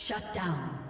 Shut down.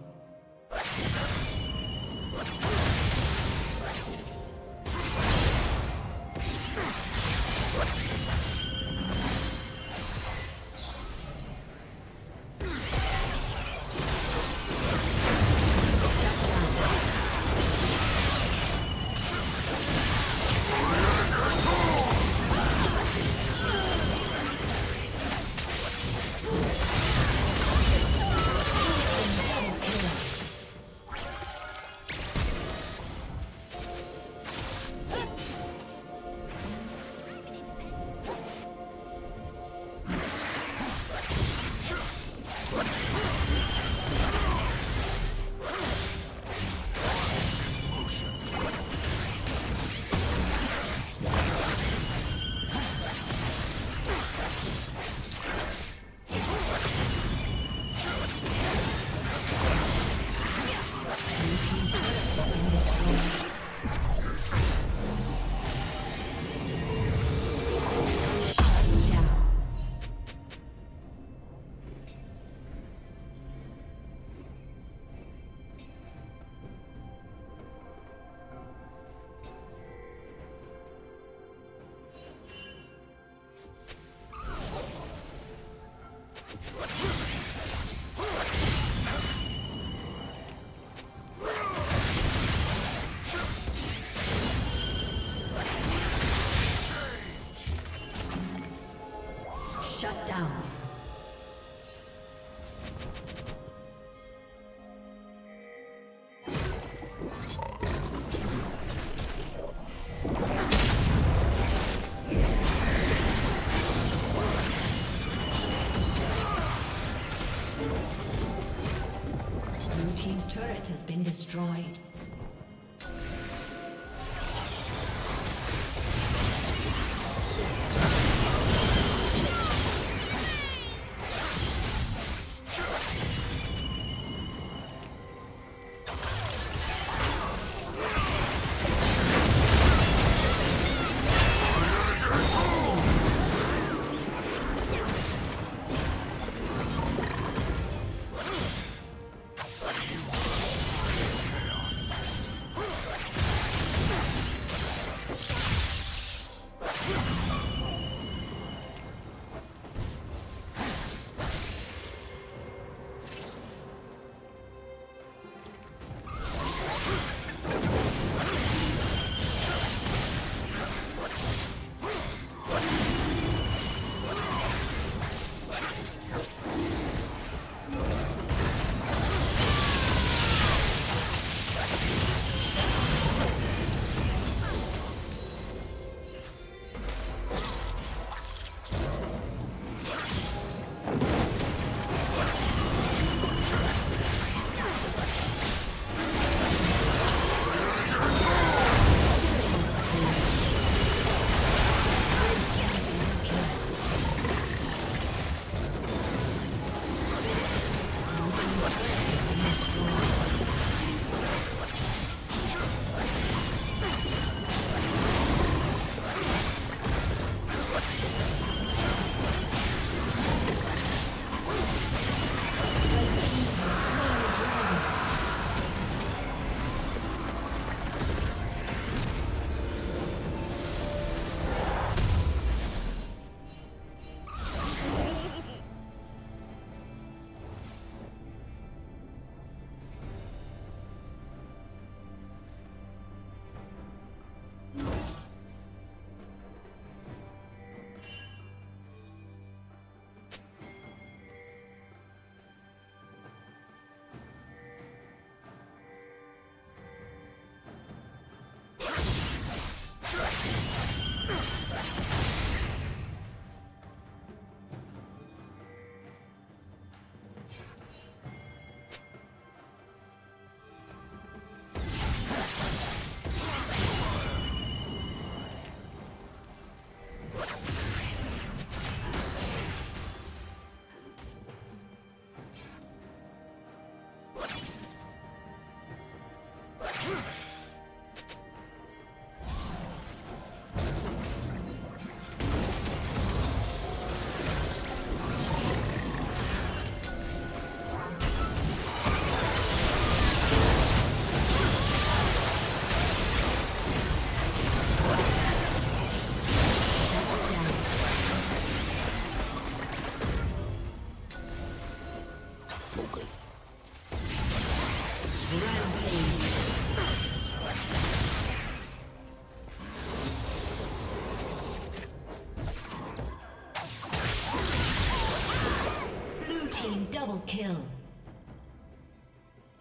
Destroyed.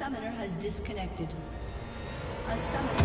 Summoner has disconnected. A summoner.